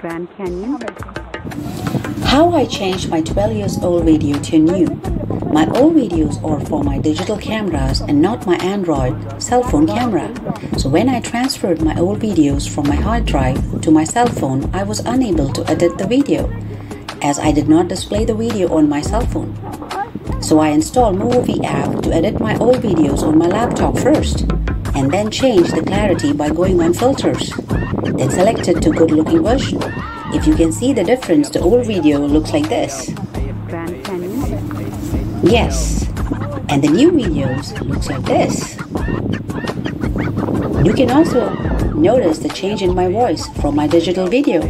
Grand Canyon. How I changed my 12 years old video to new. My old videos are for my digital cameras and not my Android cell phone camera. So when I transferred my old videos from my hard drive to my cell phone, I was unable to edit the video as I did not display the video on my cell phone. So I installed Movie app to edit my old videos on my laptop first and then change the clarity by going on filters. Then select it to good looking version. If you can see the difference, the old video looks like this. Yes. And the new videos looks like this. You can also notice the change in my voice from my digital video.